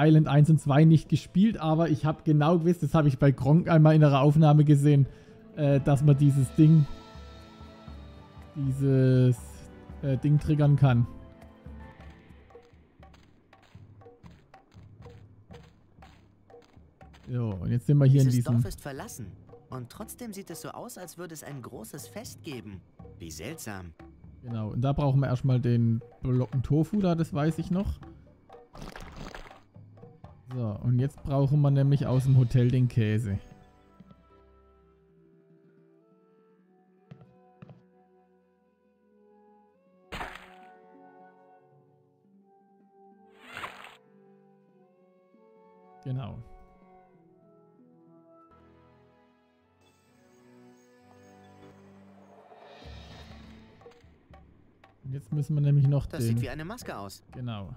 Island 1 und 2 nicht gespielt, aber ich habe genau gewusst, das habe ich bei Gronk einmal in einer Aufnahme gesehen, äh, dass man dieses Ding, dieses äh, Ding triggern kann. So, und jetzt sind wir hier Dieses in diesem... Dorf ist verlassen. Und trotzdem sieht es so aus, als würde es ein großes Fest geben. Wie seltsam. Genau, und da brauchen wir erstmal den Blocken Tofu da, das weiß ich noch. So, und jetzt brauchen wir nämlich aus dem Hotel den Käse. Genau. Und jetzt müssen wir nämlich noch Das den... sieht wie eine Maske aus. Genau.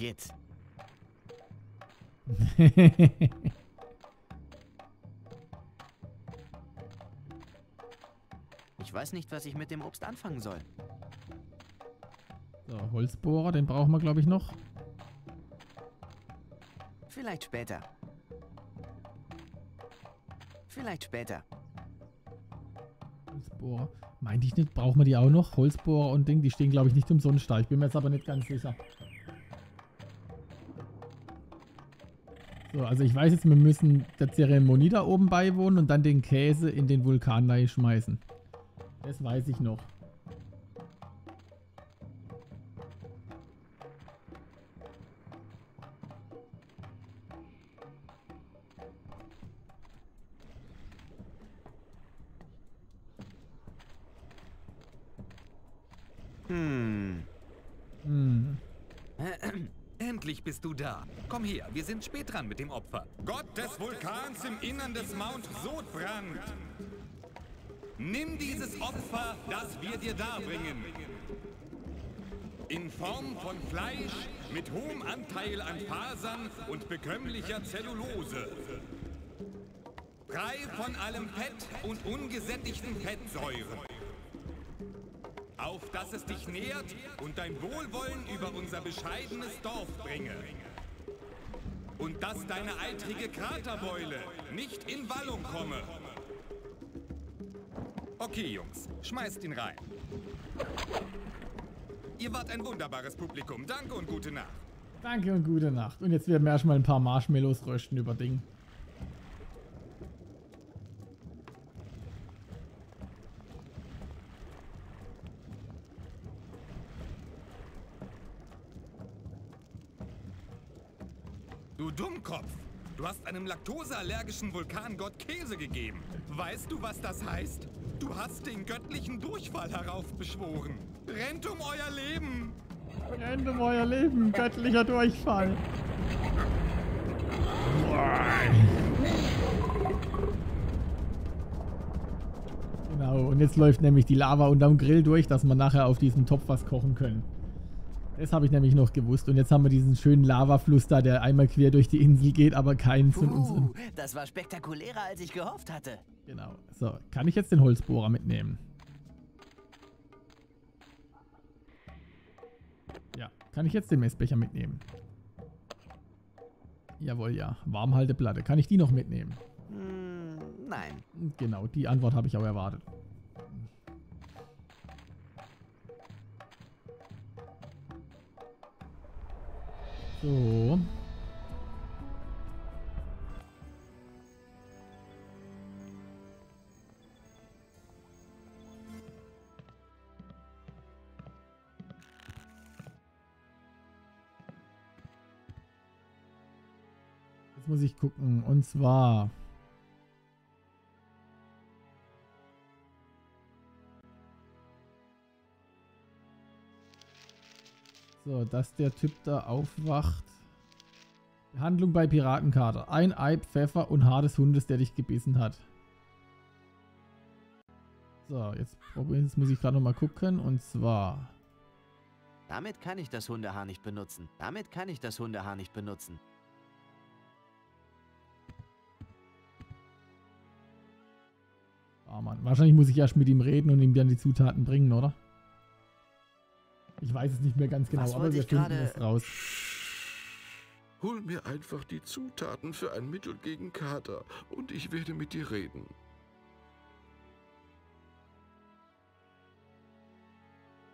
Igitt. Ich weiß nicht, was ich mit dem Obst anfangen soll. so, Holzbohrer, den brauchen wir, glaube ich, noch. Vielleicht später. Vielleicht später. Holzbohrer. Meinte ich nicht, brauchen wir die auch noch? Holzbohrer und Ding, die stehen, glaube ich, nicht umsonst da. Ich bin mir jetzt aber nicht ganz sicher. So, also ich weiß jetzt, wir müssen der Zeremonie da oben beiwohnen und dann den Käse in den Vulkan schmeißen. Das weiß ich noch. Hm. Hm. Endlich bist du da. Komm her, wir sind spät dran mit dem Opfer. Gott des Vulkans im Innern des Mount Sodbrand. Nimm dieses Opfer, das wir dir darbringen. In Form von Fleisch mit hohem Anteil an Fasern und bekömmlicher Zellulose. Frei von allem Fett und ungesättigten Fettsäuren. Dass es dich nährt und dein Wohlwollen über unser bescheidenes Dorf bringe. Und dass deine eitrige Kraterbeule nicht in Wallung komme. Okay, Jungs, schmeißt ihn rein. Ihr wart ein wunderbares Publikum. Danke und gute Nacht. Danke und gute Nacht. Und jetzt werden wir erstmal ein paar Marshmallows rösten über Ding. Einem laktoseallergischen Vulkangott Käse gegeben. Weißt du, was das heißt? Du hast den göttlichen Durchfall heraufbeschworen. Rennt um euer Leben! Rennt um euer Leben, göttlicher Durchfall. Genau, und jetzt läuft nämlich die Lava unterm Grill durch, dass wir nachher auf diesem Topf was kochen können. Das habe ich nämlich noch gewusst. Und jetzt haben wir diesen schönen Lavafluss da, der einmal quer durch die Insel geht, aber keinen von unseren... Uh, das war spektakulärer, als ich gehofft hatte. Genau. So, kann ich jetzt den Holzbohrer mitnehmen? Ja, kann ich jetzt den Messbecher mitnehmen? Jawohl, ja. Warmhalteplatte. Kann ich die noch mitnehmen? Hm, nein. Genau, die Antwort habe ich auch erwartet. So. Jetzt muss ich gucken. Und zwar... So, dass der Typ da aufwacht. Handlung bei Piratenkater. Ein Ei, Pfeffer und Haar des Hundes, der dich gebissen hat. So, jetzt, jetzt muss ich gerade nochmal gucken. Und zwar... Damit kann ich das Hundehaar nicht benutzen. Damit kann ich das Hundehaar nicht benutzen. Barmann. Wahrscheinlich muss ich erst mit ihm reden und ihm dann die Zutaten bringen, oder? Ich weiß es nicht mehr ganz genau, Was aber wir ich finden es raus. Hol mir einfach die Zutaten für ein Mittel gegen Kater und ich werde mit dir reden.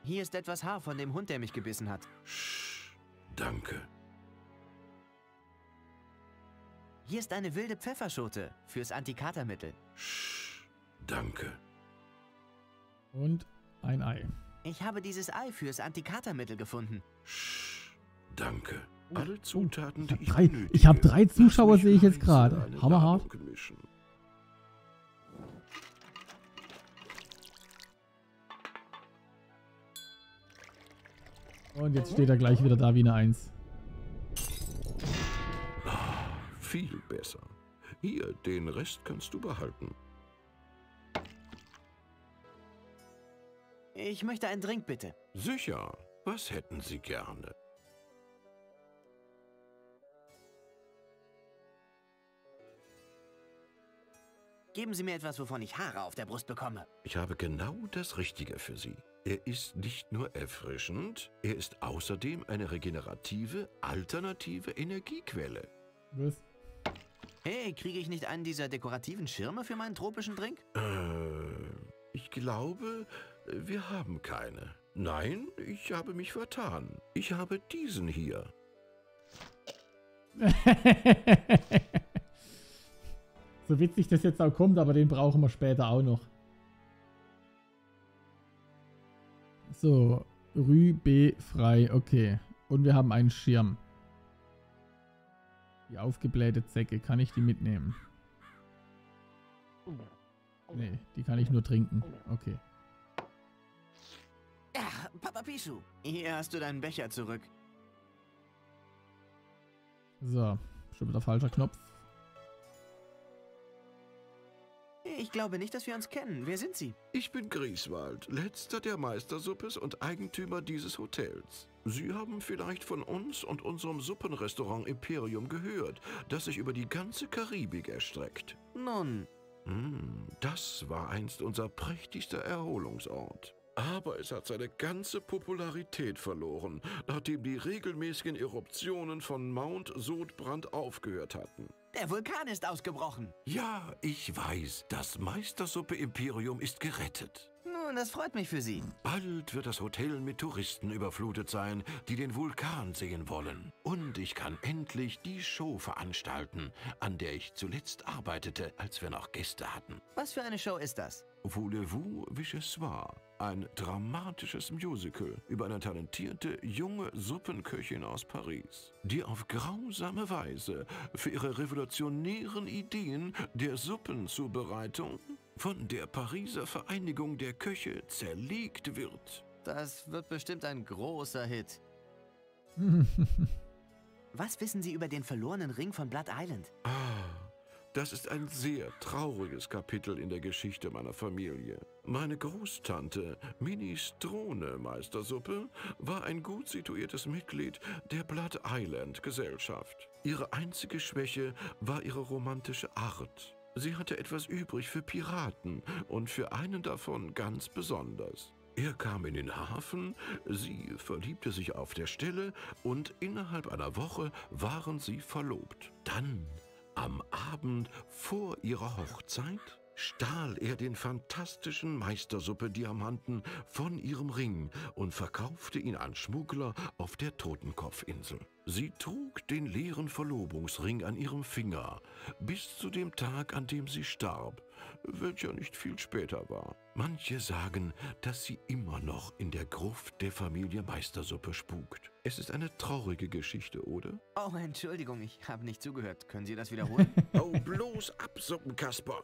Hier ist etwas Haar von dem Hund, der mich gebissen hat. Sch, danke. Hier ist eine wilde Pfefferschote fürs Antikatermittel. Sch, danke. Und ein Ei. Ich habe dieses Ei fürs Antikatermittel gefunden. Sch, danke. Alle Zutaten, die ich drei- benötige. ich hab drei Zuschauer, sehe ich jetzt gerade. Hammerhart. Und jetzt steht er gleich wieder da wie eine Eins. Viel besser. Hier, den Rest kannst du behalten. Ich möchte einen Drink, bitte. Sicher. Was hätten Sie gerne? Geben Sie mir etwas, wovon ich Haare auf der Brust bekomme. Ich habe genau das Richtige für Sie. Er ist nicht nur erfrischend, er ist außerdem eine regenerative, alternative Energiequelle. Was? Hey, kriege ich nicht einen dieser dekorativen Schirme für meinen tropischen Drink? Äh, ich glaube, wir haben keine. Nein, ich habe mich vertan. Ich habe diesen hier. so witzig das jetzt auch kommt, aber den brauchen wir später auch noch. So, Rü B frei, okay. Und wir haben einen Schirm. Die aufgeblähte Zecke, kann ich die mitnehmen? Nee, die kann ich nur trinken. Okay. Ja, Papa Pichu. Hier hast du deinen Becher zurück. So, schon wieder falscher Knopf. Ich glaube nicht, dass wir uns kennen. Wer sind Sie? Ich bin Grieswald, letzter der Meistersuppes und Eigentümer dieses Hotels. Sie haben vielleicht von uns und unserem Suppenrestaurant Imperium gehört, das sich über die ganze Karibik erstreckt. Nun, Hm, das war einst unser prächtigster Erholungsort. Aber es hat seine ganze Popularität verloren, nachdem die regelmäßigen Eruptionen von Mount Sodbrand aufgehört hatten. der Vulkan ist ausgebrochen. Ja, ich weiß, das Meistersuppe-Imperium ist gerettet. Nun, das freut mich für Sie. Bald wird das Hotel mit Touristen überflutet sein, die den Vulkan sehen wollen. Und ich kann endlich die Show veranstalten, an der ich zuletzt arbeitete, als wir noch Gäste hatten. Was für eine Show ist das? Voulez-vous Vichyssoise, ein dramatisches Musical über eine talentierte junge Suppenköchin aus Paris, die auf grausame Weise für ihre revolutionären Ideen der Suppenzubereitung von der Pariser Vereinigung der Köche zerlegt wird. Das wird bestimmt ein großer Hit. Was wissen Sie über den verlorenen Ring von Blood Island? Ah, das ist ein sehr trauriges Kapitel in der Geschichte meiner Familie. Meine Großtante, Minestrone Meistersuppe, war ein gut situiertes Mitglied der Blood Island Gesellschaft. Ihre einzige Schwäche war ihre romantische Art. Sie hatte etwas übrig für Piraten und für einen davon ganz besonders. Er kam in den Hafen, sie verliebte sich auf der Stelle und innerhalb einer Woche waren sie verlobt. Dann, am Abend vor ihrer Hochzeit, stahl er den fantastischen Meistersuppe-Diamanten von ihrem Ring und verkaufte ihn an Schmuggler auf der Totenkopfinsel. Sie trug den leeren Verlobungsring an ihrem Finger bis zu dem Tag, an dem sie starb, welcher nicht viel später war. Manche sagen, dass sie immer noch in der Gruft der Familie Meistersuppe spukt. Es ist eine traurige Geschichte, oder? Oh, Entschuldigung, ich habe nicht zugehört. Können Sie das wiederholen? Oh, bloß absuppen, Kasper!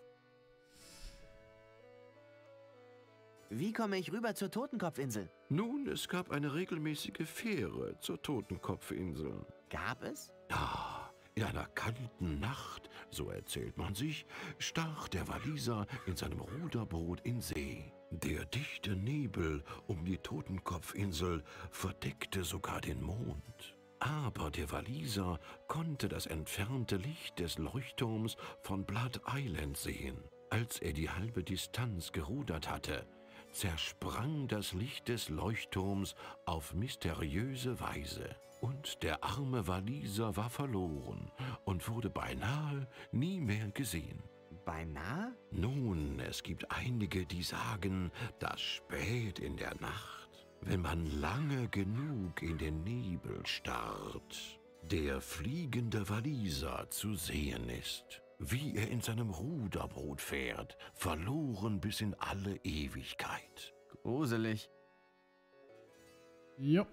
Wie komme ich rüber zur Totenkopfinsel? Nun, es gab eine regelmäßige Fähre zur Totenkopfinsel. Gab es? Ja, in einer kalten Nacht, so erzählt man sich, stach der Waliser in seinem Ruderboot in See. Der dichte Nebel um die Totenkopfinsel verdeckte sogar den Mond. Aber der Waliser konnte das entfernte Licht des Leuchtturms von Blood Island sehen. Als er die halbe Distanz gerudert hatte, zersprang das Licht des Leuchtturms auf mysteriöse Weise. Und der arme Waliser war verloren und wurde beinahe nie mehr gesehen. Beinahe? Nun, es gibt einige, die sagen, dass spät in der Nacht, wenn man lange genug in den Nebel starrt, der fliegende Waliser zu sehen ist, wie er in seinem Ruderboot fährt, verloren bis in alle Ewigkeit. Gruselig. Jo.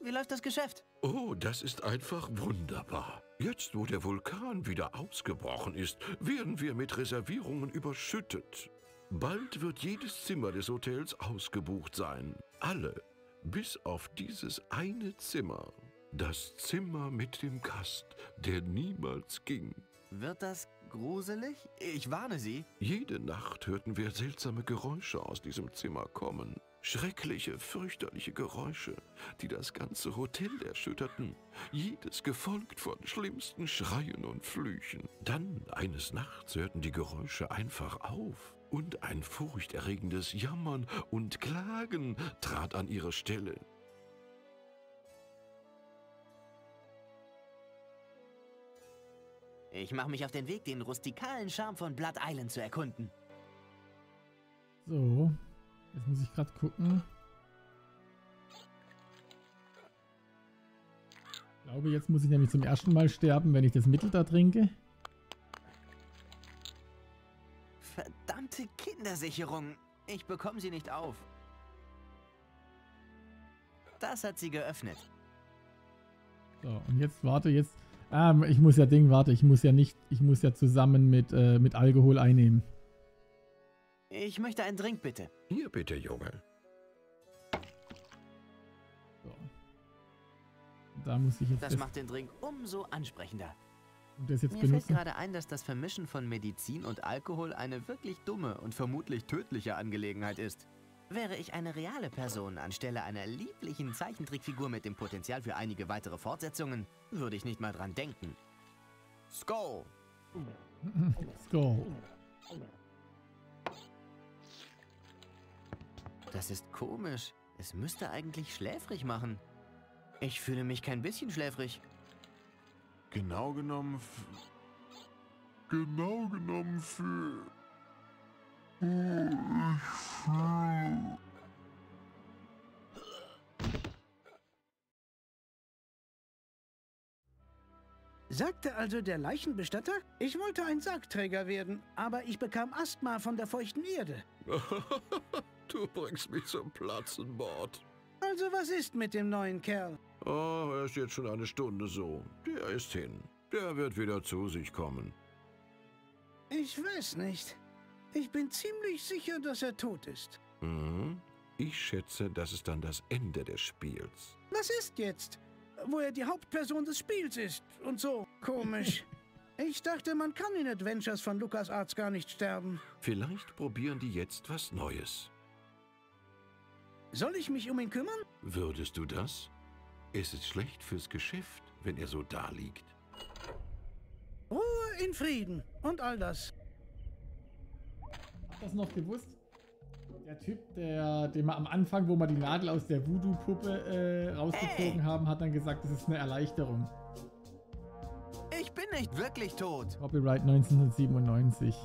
Wie läuft das Geschäft? Oh, das ist einfach wunderbar. Jetzt, wo der Vulkan wieder ausgebrochen ist, werden wir mit Reservierungen überschüttet. Bald wird jedes Zimmer des Hotels ausgebucht sein. Alle, bis auf dieses eine Zimmer. Das Zimmer mit dem Gast, der niemals ging. Wird das gruselig? Ich warne Sie. Jede Nacht hörten wir seltsame Geräusche aus diesem Zimmer kommen. Schreckliche, fürchterliche Geräusche, die das ganze Hotel erschütterten. Jedes gefolgt von schlimmsten Schreien und Flüchen. Dann, eines Nachts, hörten die Geräusche einfach auf. Und ein furchterregendes Jammern und Klagen trat an ihre Stelle. Ich mache mich auf den Weg, den rustikalen Charme von Blood Island zu erkunden. So. Jetzt muss ich gerade gucken. Ich glaube, jetzt muss ich nämlich zum ersten Mal sterben, wenn ich das Mittel da trinke. Verdammte Kindersicherung. Ich bekomme sie nicht auf. Das hat sie geöffnet. So, und jetzt warte, jetzt. Ah, ich muss ja Ding, warte, ich muss ja nicht, ich muss ja zusammen mit, äh, mit Alkohol einnehmen. Ich möchte einen Drink, bitte. Hier bitte, Junge. So. Da muss ich jetzt Das macht den Drink umso ansprechender. und das jetzt Mir fällt benutzen. gerade ein, dass das Vermischen von Medizin und Alkohol eine wirklich dumme und vermutlich tödliche Angelegenheit ist. Wäre ich eine reale Person anstelle einer lieblichen Zeichentrickfigur mit dem Potenzial für einige weitere Fortsetzungen, würde ich nicht mal dran denken. Skull! Skull. Das ist komisch. Es müsste eigentlich schläfrig machen. Ich fühle mich kein bisschen schläfrig. Genau genommen. f- Genau genommen für. Oh, ich. Sagte also der Leichenbestatter? Ich wollte ein Sargträger werden, aber ich bekam Asthma von der feuchten Erde. du bringst mich zum Platzen, Bord. Also was ist mit dem neuen Kerl? Oh, er ist jetzt schon eine Stunde so. Der ist hin. Der wird wieder zu sich kommen. Ich weiß nicht. Ich bin ziemlich sicher, dass er tot ist. Mhm. Ich schätze, das ist dann das Ende des Spiels. Was ist jetzt? Wo er die Hauptperson des Spiels ist und so. Komisch. Ich dachte, man kann in Adventures von LucasArts gar nicht sterben. Vielleicht probieren die jetzt was Neues. Soll ich mich um ihn kümmern? Würdest du das? Es ist schlecht fürs Geschäft, wenn er so daliegt. Ruhe in Frieden und all das. Das noch gewusst? Der Typ, der, dem wir am Anfang, wo wir die Nadel aus der Voodoo-Puppe äh, rausgezogen Hey! haben, hat dann gesagt, das ist eine Erleichterung. Ich bin nicht wirklich tot. Copyright 1997.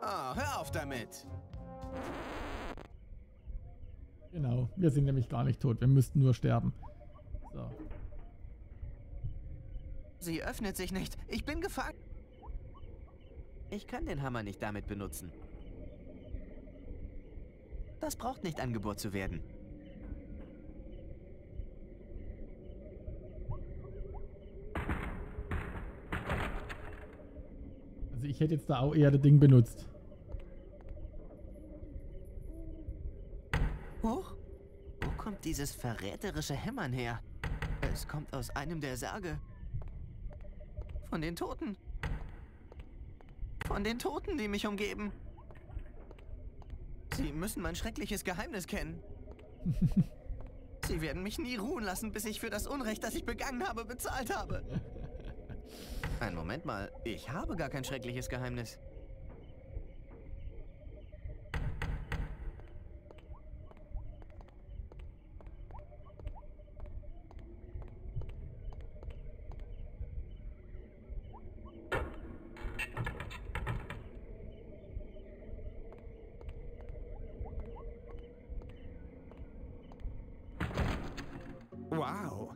Ah, hör auf damit. Genau, wir sind nämlich gar nicht tot, wir müssten nur sterben. So. Sie öffnet sich nicht. Ich bin gefangen. Ich kann den Hammer nicht damit benutzen. Das braucht nicht angebohrt zu werden. Also ich hätte jetzt da auch eher das Ding benutzt. Hoch? Wo kommt dieses verräterische Hämmern her? Es kommt aus einem der Särge. Von den Toten. Von den Toten, die mich umgeben. Sie müssen mein schreckliches Geheimnis kennen. Sie werden mich nie ruhen lassen, bis ich für das Unrecht, das ich begangen habe, bezahlt habe. Ein Moment mal, ich habe gar kein schreckliches Geheimnis. Wow.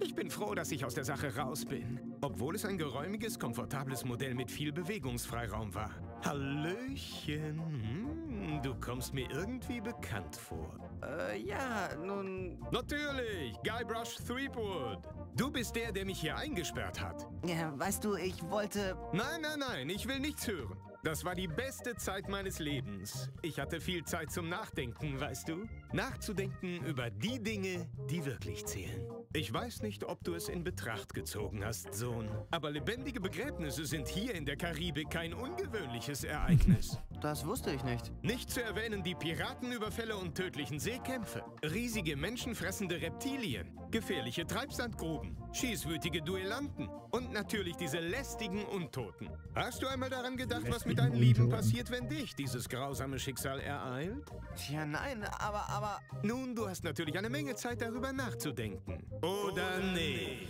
Ich bin froh, dass ich aus der Sache raus bin. Obwohl es ein geräumiges, komfortables Modell mit viel Bewegungsfreiraum war. Hallöchen. Hm, du kommst mir irgendwie bekannt vor. Äh, ja, nun... Natürlich, Guybrush Threepwood. Du bist der, der mich hier eingesperrt hat. Ja, weißt du, ich wollte... Nein, nein, nein, ich will nichts hören. Das war die beste Zeit meines Lebens. Ich hatte viel Zeit zum Nachdenken, weißt du? Nachzudenken über die Dinge, die wirklich zählen. Ich weiß nicht, ob du es in Betracht gezogen hast, Sohn. Aber lebendige Begräbnisse sind hier in der Karibik kein ungewöhnliches Ereignis. Das wusste ich nicht. Nicht zu erwähnen die Piratenüberfälle und tödlichen Seekämpfe, riesige menschenfressende Reptilien, gefährliche Treibsandgruben, schießwütige Duellanten und natürlich diese lästigen Untoten. Hast du einmal daran gedacht, was mit deinen Lieben passiert, wenn dich dieses grausame Schicksal ereilt? Tja, nein, aber, aber... Nun, du hast natürlich eine Menge Zeit darüber nachzudenken. Oder nicht?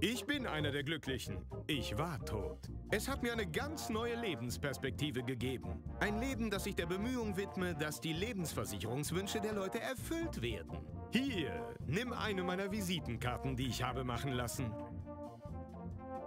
Ich bin einer der Glücklichen. Ich war tot. Es hat mir eine ganz neue Lebensperspektive gegeben. Ein Leben, das sich der Bemühung widme, dass die Lebensversicherungswünsche der Leute erfüllt werden. Hier, nimm eine meiner Visitenkarten, die ich habe machen lassen.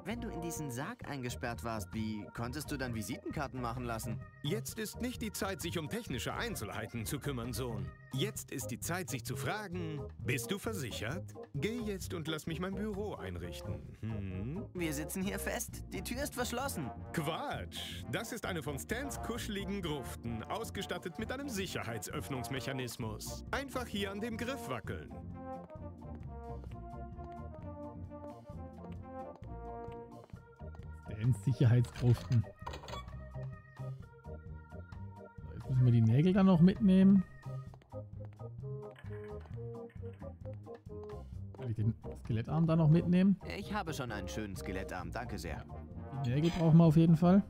Wenn du in diesen Sarg eingesperrt warst, wie konntest du dann Visitenkarten machen lassen? Jetzt ist nicht die Zeit, sich um technische Einzelheiten zu kümmern, Sohn. Jetzt ist die Zeit, sich zu fragen, bist du versichert? Geh jetzt und lass mich mein Büro einrichten. Hm? Wir sitzen hier fest. Die Tür ist verschlossen. Quatsch! Das ist eine von Stans kuscheligen Gruften, ausgestattet mit einem Sicherheitsöffnungsmechanismus. Einfach hier an dem Griff wackeln. Stans Sicherheitsgruften. So, jetzt müssen wir die Nägel dann noch mitnehmen. Soll ich den Skelettarm da noch mitnehmen? Ich habe schon einen schönen Skelettarm, danke sehr. Die Nägel brauchen wir auf jeden Fall.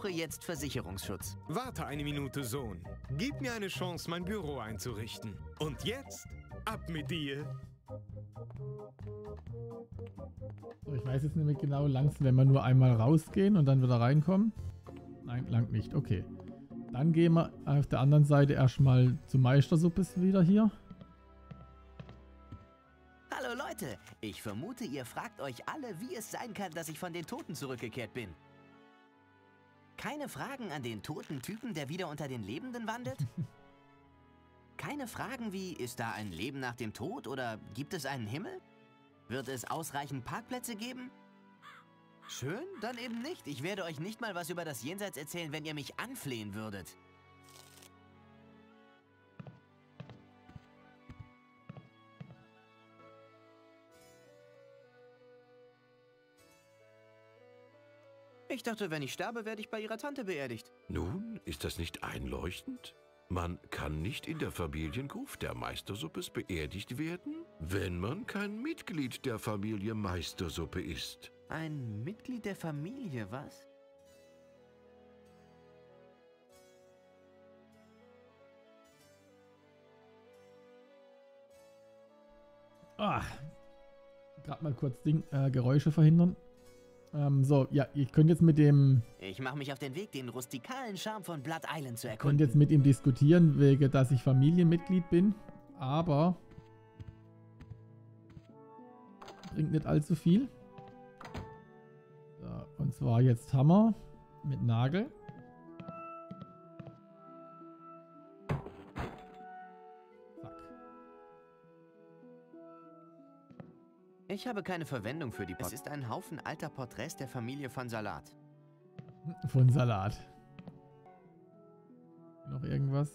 Brauche jetzt Versicherungsschutz. Warte eine Minute, Sohn. Gib mir eine Chance, mein Büro einzurichten. Und jetzt, ab mit dir. So, ich weiß jetzt nämlich genau, langst, wenn wir nur einmal rausgehen und dann wieder reinkommen. Nein, lang nicht. Okay. Dann gehen wir auf der anderen Seite erstmal zur Meistersuppe wieder hier. Hallo Leute, ich vermute, ihr fragt euch alle, wie es sein kann, dass ich von den Toten zurückgekehrt bin. Keine Fragen an den toten Typen, der wieder unter den Lebenden wandelt? Keine Fragen wie, ist da ein Leben nach dem Tod oder gibt es einen Himmel? Wird es ausreichend Parkplätze geben? Schön, dann eben nicht. Ich werde euch nicht mal was über das Jenseits erzählen, wenn ihr mich anflehen würdet. Ich dachte, wenn ich sterbe, werde ich bei ihrer Tante beerdigt. Nun, ist das nicht einleuchtend? Man kann nicht in der Familiengruft der Meistersuppes beerdigt werden, wenn man kein Mitglied der Familie Meistersuppe ist. Ein Mitglied der Familie, was? Ah, gerade mal kurz Ding, äh, Geräusche verhindern. Ähm, so, ja, ihr könnt jetzt mit dem, Ich mache mich auf den Weg, den rustikalen Charme von Blood Island zu könnt erkunden. jetzt mit ihm diskutieren, wegen, dass ich Familienmitglied bin, aber bringt nicht allzu viel. So, und zwar jetzt Hammer mit Nagel. Ich habe keine Verwendung für die Post. Es ist ein Haufen alter Porträts der Familie von Salat. Von Salat. Noch irgendwas?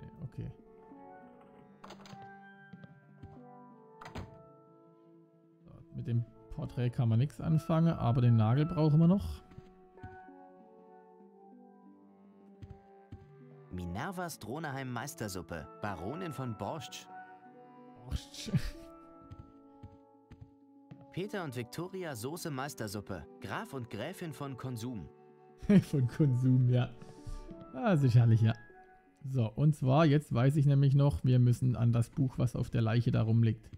Nee, okay. So, mit dem Porträt kann man nichts anfangen, aber den Nagel brauchen wir noch. Hervas Droneheim Meistersuppe, Baronin von Borscht. Borscht. Peter und Victoria Soße Meistersuppe, Graf und Gräfin von Konsum. Von Konsum, ja. Ah, sicherlich, ja. So, und zwar, jetzt weiß ich nämlich noch, wir müssen an das Buch, was auf der Leiche da rumliegt.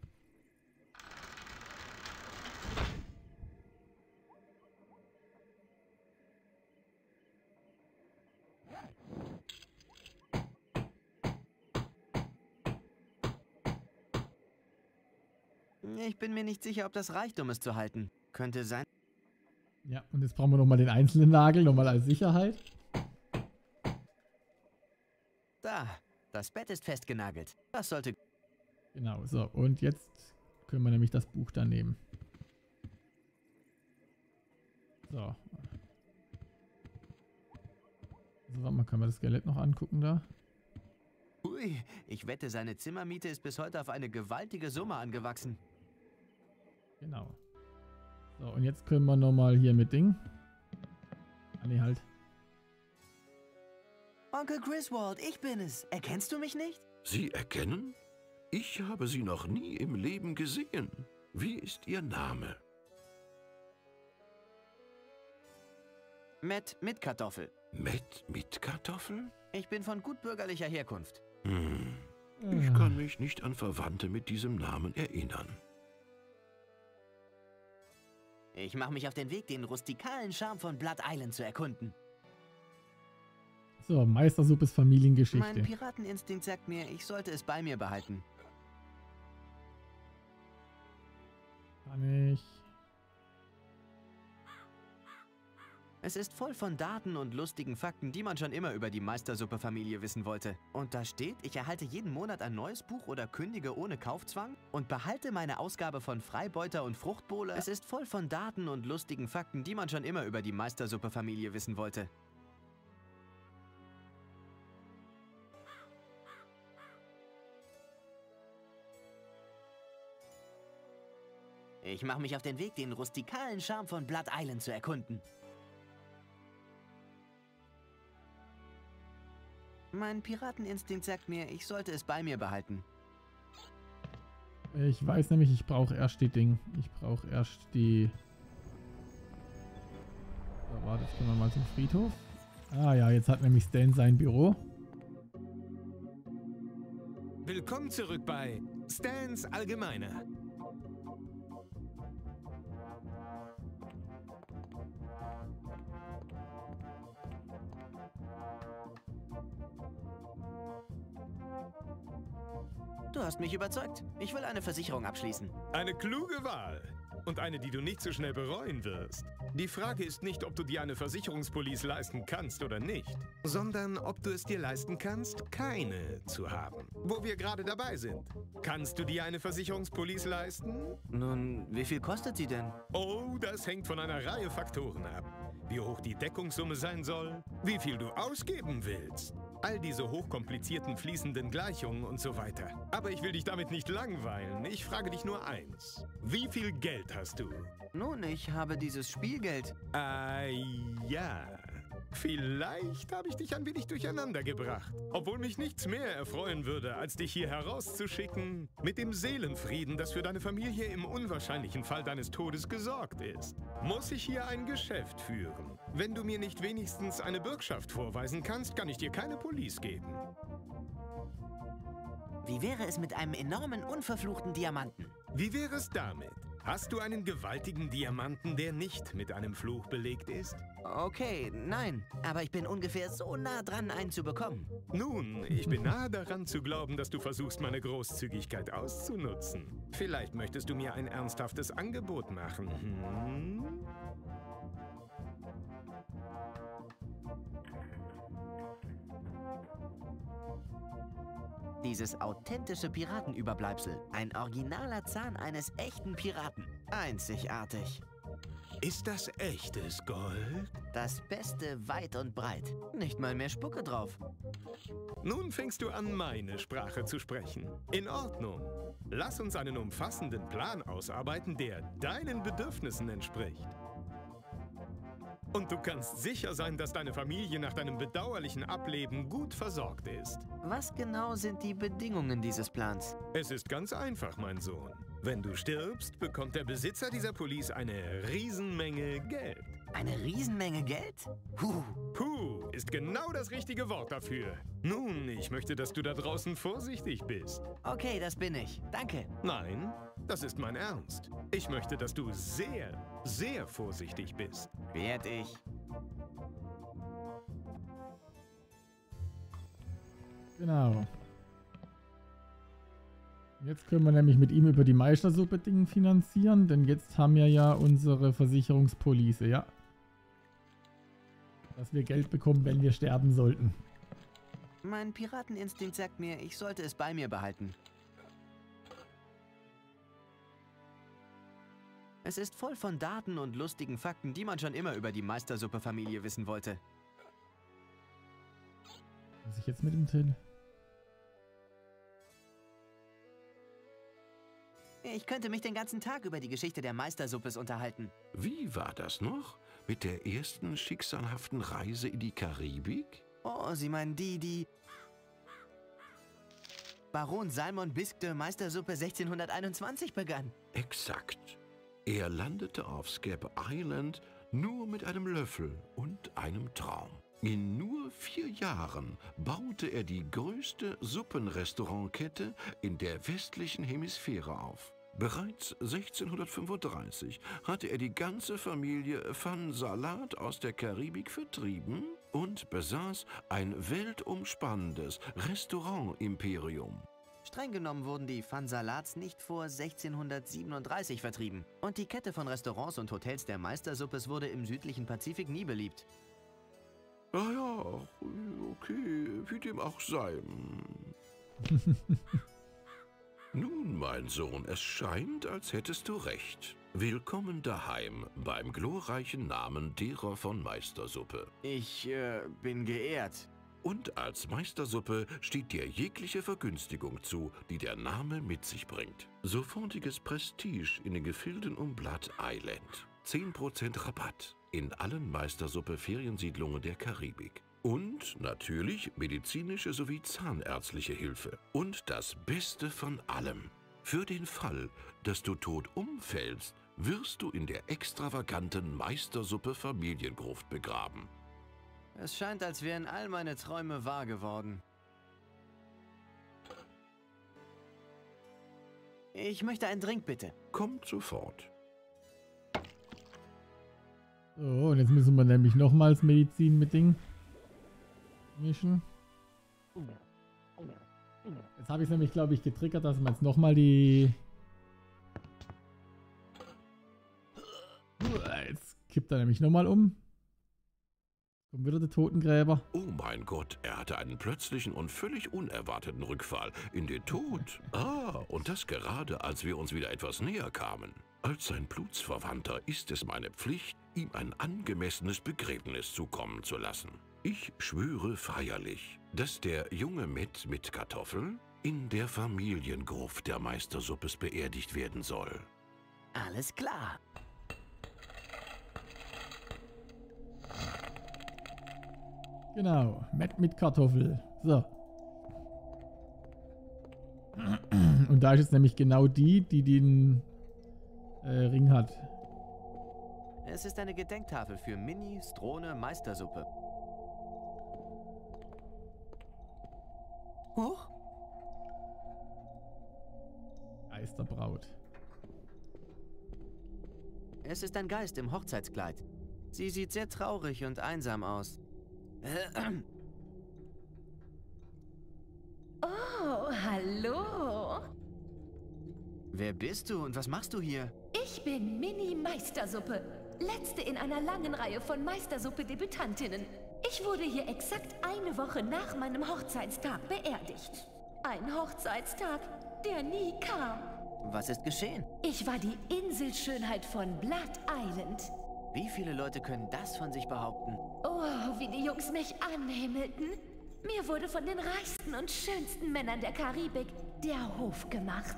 Sicher, ob das reicht, um es zu halten. Könnte sein. Ja, und jetzt brauchen wir nochmal den einzelnen Nagel, nochmal als Sicherheit. Da, das Bett ist festgenagelt. Das sollte... Genau, so, und jetzt können wir nämlich das Buch da nehmen. So. Also, warte mal, können wir das Skelett noch angucken da? Ui, ich wette, seine Zimmermiete ist bis heute auf eine gewaltige Summe angewachsen. Genau. So, und jetzt können wir nochmal hier mit Ding. Ah, nee, halt. Onkel Griswold, ich bin es. Erkennst du mich nicht? Sie erkennen? Ich habe Sie noch nie im Leben gesehen. Wie ist Ihr Name? Matt mit Kartoffel. Matt mit Kartoffel? Ich bin von gutbürgerlicher Herkunft. Hm. Ich kann mich nicht an Verwandte mit diesem Namen erinnern. Ich mache mich auf den Weg, den rustikalen Charme von Blood Island zu erkunden. So, Meistersuppes Familiengeschichte. Mein Pirateninstinkt sagt mir, ich sollte es bei mir behalten. Kann ich. Es ist voll von Daten und lustigen Fakten, die man schon immer über die Meistersuppe-Familie wissen wollte. Und da steht, ich erhalte jeden Monat ein neues Buch oder kündige ohne Kaufzwang und behalte meine Ausgabe von Freibeuter und Fruchtbowle. Es ist voll von Daten und lustigen Fakten, die man schon immer über die Meistersuppe-Familie wissen wollte. Ich mache mich auf den Weg, den rustikalen Charme von Blood Island zu erkunden. Mein Pirateninstinkt sagt mir, ich sollte es bei mir behalten. Ich weiß nämlich, ich brauche erst die Ding. Ich brauche erst die... So, warte, jetzt gehen wir mal zum Friedhof. Ah ja, jetzt hat nämlich Stan sein Büro. Willkommen zurück bei Stans Allgemeiner. Du hast mich überzeugt. Ich will eine Versicherung abschließen. Eine kluge Wahl. Und eine, die du nicht so schnell bereuen wirst. Die Frage ist nicht, ob du dir eine Versicherungspolice leisten kannst oder nicht, sondern ob du es dir leisten kannst, keine zu haben. Wo wir gerade dabei sind. Kannst du dir eine Versicherungspolice leisten? Nun, wie viel kostet sie denn? Oh, das hängt von einer Reihe Faktoren ab. Wie hoch die Deckungssumme sein soll, wie viel du ausgeben willst. All diese hochkomplizierten fließenden Gleichungen und so weiter. Aber ich will dich damit nicht langweilen. Ich frage dich nur eins. Wie viel Geld hast du? Nun, ich habe dieses Spielgeld. Ah, ja. Vielleicht habe ich dich ein wenig durcheinander gebracht. Obwohl mich nichts mehr erfreuen würde, als dich hier herauszuschicken, mit dem Seelenfrieden, dass für deine Familie im unwahrscheinlichen Fall deines Todes gesorgt ist. Muss ich hier ein Geschäft führen? Wenn du mir nicht wenigstens eine Bürgschaft vorweisen kannst, kann ich dir keine Police geben. Wie wäre es mit einem enormen, unverfluchten Diamanten? Wie wäre es damit? Hast du einen gewaltigen Diamanten, der nicht mit einem Fluch belegt ist? Okay, nein. Aber ich bin ungefähr so nah dran, einen zu bekommen. Nun, ich bin nahe daran zu glauben, dass du versuchst, meine Großzügigkeit auszunutzen. Vielleicht möchtest du mir ein ernsthaftes Angebot machen. Hm? Dieses authentische Piratenüberbleibsel. Ein originaler Zahn eines echten Piraten. Einzigartig. Ist das echtes Gold? Das Beste weit und breit. Nicht mal mehr Spucke drauf. Nun fängst du an, meine Sprache zu sprechen. In Ordnung. Lass uns einen umfassenden Plan ausarbeiten, der deinen Bedürfnissen entspricht. Und du kannst sicher sein, dass deine Familie nach deinem bedauerlichen Ableben gut versorgt ist. Was genau sind die Bedingungen dieses Plans? Es ist ganz einfach, mein Sohn. Wenn du stirbst, bekommt der Besitzer dieser Police eine Riesenmenge Geld. Eine Riesenmenge Geld? Puh. Puh ist genau das richtige Wort dafür. Nun, ich möchte, dass du da draußen vorsichtig bist. Okay, das bin ich. Danke. Nein, das ist mein Ernst. Ich möchte, dass du sehr, sehr vorsichtig bist. Werd ich. Genau. Jetzt können wir nämlich mit ihm über die Meistersuppe-Dingen finanzieren, denn jetzt haben wir ja unsere Versicherungspolice, ja. Dass wir Geld bekommen, wenn wir sterben sollten. Mein Pirateninstinkt sagt mir, ich sollte es bei mir behalten. Es ist voll von Daten und lustigen Fakten, die man schon immer über die Meistersuppe-Familie wissen wollte. Was ich jetzt mit ihm drin? Ich könnte mich den ganzen Tag über die Geschichte der Meistersuppes unterhalten. Wie war das noch? Mit der ersten schicksalhaften Reise in die Karibik? Oh, Sie meinen die, die... Baron Salmon Bisque de Meistersuppe 1621 begann. Exakt. Er landete auf Scab Island nur mit einem Löffel und einem Traum. In nur vier Jahren baute er die größte Suppenrestaurantkette in der westlichen Hemisphäre auf. Bereits 1635 hatte er die ganze Familie Van Salat aus der Karibik vertrieben und besaß ein weltumspannendes Restaurant-Imperium. Streng genommen wurden die Van Salats nicht vor 1637 vertrieben. Und die Kette von Restaurants und Hotels der Meistersuppes wurde im südlichen Pazifik nie beliebt. Ah ja, okay, wie dem auch sei. Nun, mein Sohn, es scheint, als hättest du recht. Willkommen daheim beim glorreichen Namen derer von Meistersuppe. Ich, äh, bin geehrt. Und als Meistersuppe steht dir jegliche Vergünstigung zu, die der Name mit sich bringt. Sofortiges Prestige in den Gefilden um Blood Island. 10% Rabatt in allen Meistersuppe-Feriensiedlungen der Karibik. Und natürlich medizinische sowie zahnärztliche Hilfe. Und das Beste von allem. Für den Fall, dass du tot umfällst, wirst du in der extravaganten Meistersuppe Familiengruft begraben. Es scheint, als wären all meine Träume wahr geworden. Ich möchte einen Drink, bitte. Kommt sofort. So, und jetzt müssen wir nämlich nochmals Medizin mit Ding mischen. Jetzt habe ich es nämlich, glaube ich, getriggert, dass man jetzt nochmal die... Jetzt kippt er nämlich nochmal um. Kommt wieder der Totengräber. Oh mein Gott, er hatte einen plötzlichen und völlig unerwarteten Rückfall in den Tod. Ah, und das gerade, als wir uns wieder etwas näher kamen. Als sein Blutsverwandter ist es meine Pflicht, ihm ein angemessenes Begräbnis zukommen zu lassen. Ich schwöre feierlich, dass der junge Met mit Kartoffeln in der Familiengruft der Meistersuppes beerdigt werden soll. Alles klar. Genau, Matt mit Kartoffel. So. Und da ist jetzt nämlich genau die, die den äh, Ring hat. Es ist eine Gedenktafel für Mini Strone Meistersuppe. Huch, Geisterbraut. es ist ein Geist im Hochzeitskleid. Sie sieht sehr traurig und einsam aus. Oh, hallo. Wer bist du und was machst du hier? Ich bin Mini Meistersuppe. Letzte in einer langen Reihe von Meistersuppe-Debütantinnen. Ich wurde hier exakt eine Woche nach meinem Hochzeitstag beerdigt. Ein Hochzeitstag, der nie kam. Was ist geschehen? Ich war die Inselschönheit von Blood Island. Wie viele Leute können das von sich behaupten? Oh, wie die Jungs mich anhimmelten. Mir wurde von den reichsten und schönsten Männern der Karibik der Hof gemacht.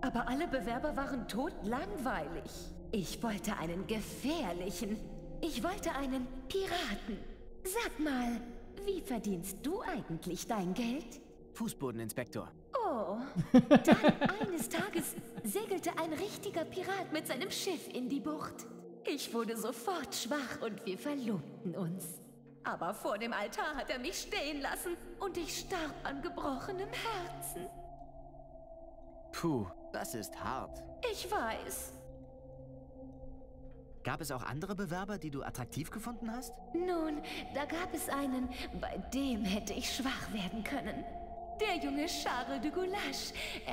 Aber alle Bewerber waren totlangweilig. Ich wollte einen gefährlichen, Ich wollte einen Piraten. Sag mal, wie verdienst du eigentlich dein Geld? Fußbodeninspektor. Oh, dann eines Tages segelte ein richtiger Pirat mit seinem Schiff in die Bucht. Ich wurde sofort schwach und wir verlobten uns. Aber vor dem Altar hat er mich stehen lassen und ich starb an gebrochenem Herzen. Puh, das ist hart. Ich weiß. Gab es auch andere Bewerber, die du attraktiv gefunden hast? Nun, da gab es einen, bei dem hätte ich schwach werden können. Der junge Charles de Goulash. Er